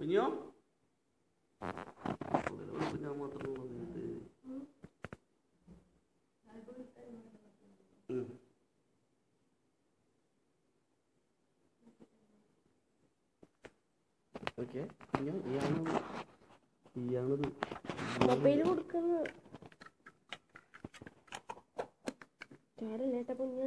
കുഞ്ഞോ? ഞാൻ ഉള്ളത് ഉം. ഓക്കെ കുഞ്ഞോ ഇയാണ് ഇയാണത് മൊബൈൽ കൊടുക്കുന്നത് ചേരല്ലേട്ടാ കുഞ്ഞാ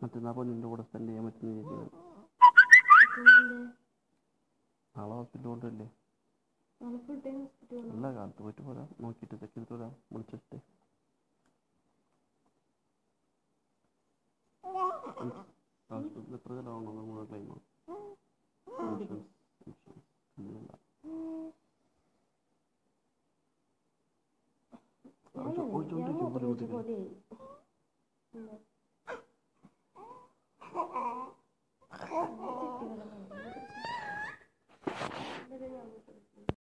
മറ്റന്നാ പൊന്നിന്റെ കൂടെ സ്പെൻഡ് ചെയ്യാൻ പറ്റുന്ന ചേച്ചിയാണ് നാളെ ഹോസ്പിറ്റൽ കൊണ്ടല്ലേ അല്ല കാലത്ത് പോയിട്ട് പോരാ. നോക്കിയിട്ട് ചെക്ക് ചെയ്തിട്ട് വരാം. വിളിച്ചിട്ട്. 哎呀，我这手机没电了。